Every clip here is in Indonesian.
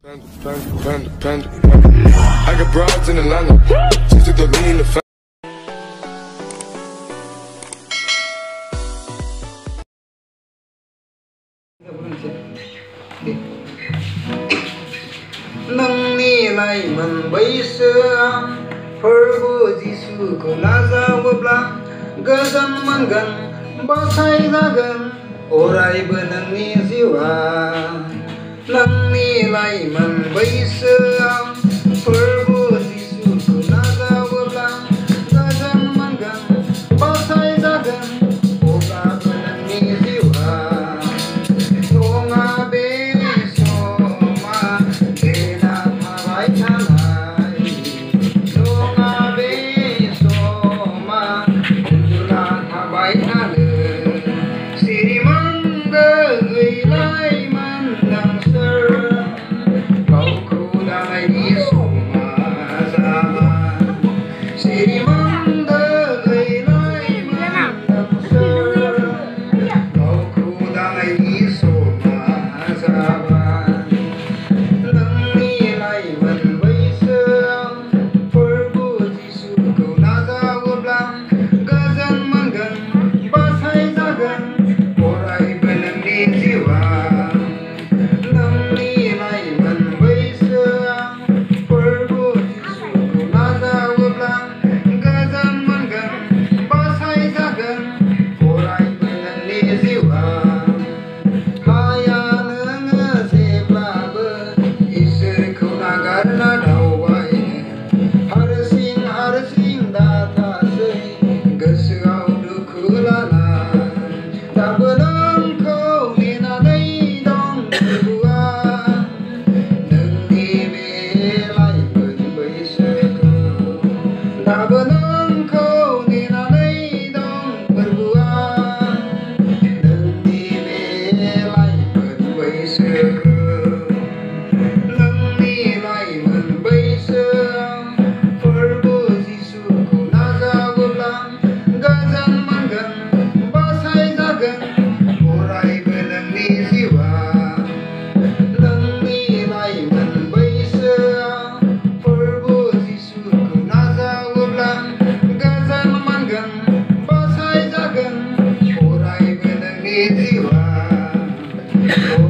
Panda, panda, panda, panda. I got broads in Atlanta. Just took the I'm.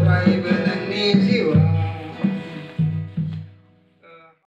पाई बननी